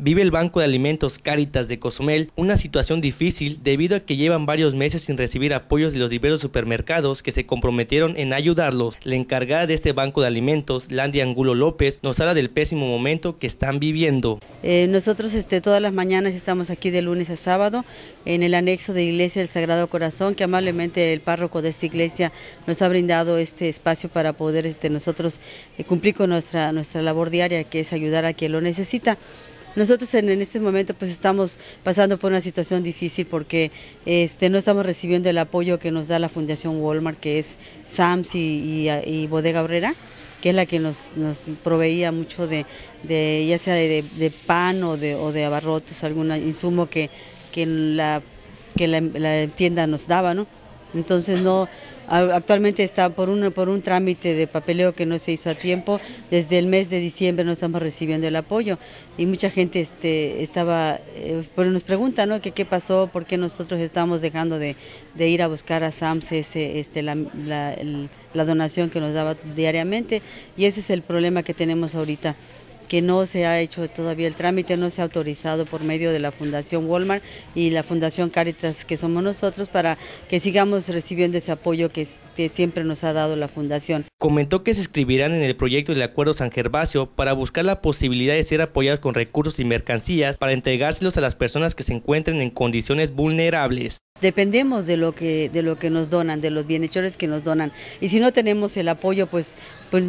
Vive el Banco de Alimentos Cáritas de Cozumel una situación difícil debido a que llevan varios meses sin recibir apoyos de los diversos supermercados que se comprometieron en ayudarlos. La encargada de este Banco de Alimentos, Landy Angulo López, nos habla del pésimo momento que están viviendo. Eh, nosotros este, todas las mañanas estamos aquí de lunes a sábado en el anexo de Iglesia del Sagrado Corazón, que amablemente el párroco de esta iglesia nos ha brindado este espacio para poder este, nosotros eh, cumplir con nuestra, nuestra labor diaria, que es ayudar a quien lo necesita. Nosotros en, este momento pues estamos pasando por una situación difícil porque este, no estamos recibiendo el apoyo que nos da la Fundación Walmart, que es SAMS y, Bodega Obrera que es la que nos, proveía mucho de, ya sea de, pan o de, o abarrotes, algún insumo que, que, la, que la tienda nos daba, ¿no? Entonces no, actualmente está por un, por un trámite de papeleo que no se hizo a tiempo, desde el mes de diciembre no estamos recibiendo el apoyo. Y mucha gente este, estaba, eh, pues nos pregunta ¿no? que qué pasó, por qué nosotros estamos dejando de, ir a buscar a SAMS este, la, la donación que nos daba diariamente. Y ese es el problema que tenemos ahorita que no se ha hecho todavía el trámite, no se ha autorizado por medio de la Fundación Walmart y la Fundación Caritas, que somos nosotros, para que sigamos recibiendo ese apoyo que, siempre nos ha dado la Fundación. Comentó que se inscribirán en el proyecto del Acuerdo San Gervasio para buscar la posibilidad de ser apoyados con recursos y mercancías para entregárselos a las personas que se encuentren en condiciones vulnerables. Dependemos de lo que de lo que nos donan, de los bienhechores que nos donan. Y si no tenemos el apoyo, pues pues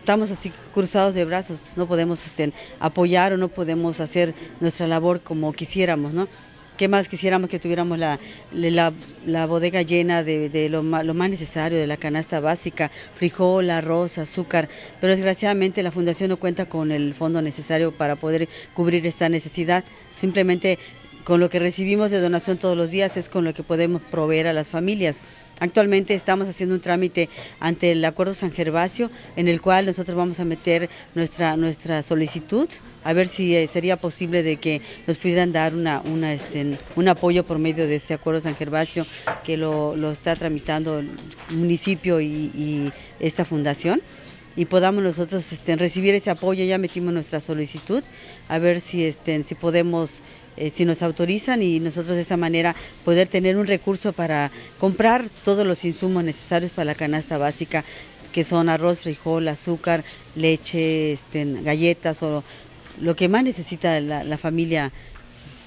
estamos así cruzados de brazos, no podemos este, apoyar o no podemos hacer nuestra labor como quisiéramos, ¿no? ¿Qué más quisiéramos que tuviéramos la, la, bodega llena de, lo, lo, más necesario, de la canasta básica, frijol, arroz, azúcar? Pero desgraciadamente la Fundación no cuenta con el fondo necesario para poder cubrir esta necesidad. Simplemente con lo que recibimos de donación todos los días es con lo que podemos proveer a las familias. Actualmente estamos haciendo un trámite ante el Acuerdo San Gervasio, en el cual nosotros vamos a meter nuestra, nuestra solicitud, a ver si eh, sería posible de que nos pudieran dar una, una, este, un apoyo por medio de este Acuerdo San Gervasio, que lo, está tramitando el municipio y, esta fundación y podamos nosotros este, recibir ese apoyo, ya metimos nuestra solicitud, a ver si, este, si podemos eh, si nos autorizan y nosotros de esa manera poder tener un recurso para comprar todos los insumos necesarios para la canasta básica, que son arroz, frijol, azúcar, leche, este, galletas o lo que más necesita la, familia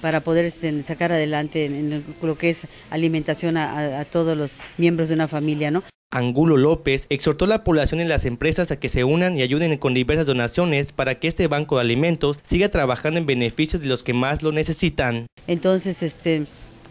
para poder este, sacar adelante en, lo que es alimentación a, a, todos los miembros de una familia, ¿no? Angulo López exhortó a la población y las empresas a que se unan y ayuden con diversas donaciones para que este banco de alimentos siga trabajando en beneficio de los que más lo necesitan. Entonces, este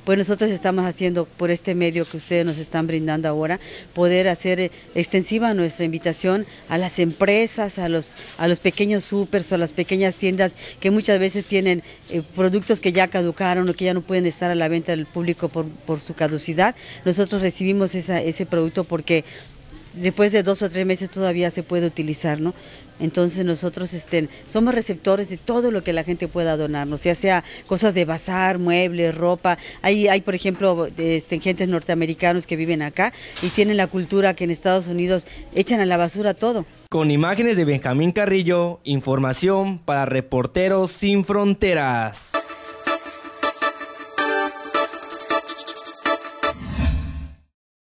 pues nosotros estamos haciendo por este medio que ustedes nos están brindando ahora, poder hacer eh, extensiva nuestra invitación a las empresas, a los, a los pequeños supers o a las pequeñas tiendas que muchas veces tienen eh, productos que ya caducaron o que ya no pueden estar a la venta del público por, por su caducidad. Nosotros recibimos ese producto porque después de dos o tres meses todavía se puede utilizar, ¿no? Entonces nosotros este, somos receptores de todo lo que la gente pueda donarnos, ya sea cosas de bazar, muebles, ropa. Hay, hay por ejemplo, este, gentes norteamericanos que viven acá y tienen la cultura que en Estados Unidos echan a la basura todo. Con imágenes de Benjamín Carrillo, información para Reporteros Sin Fronteras.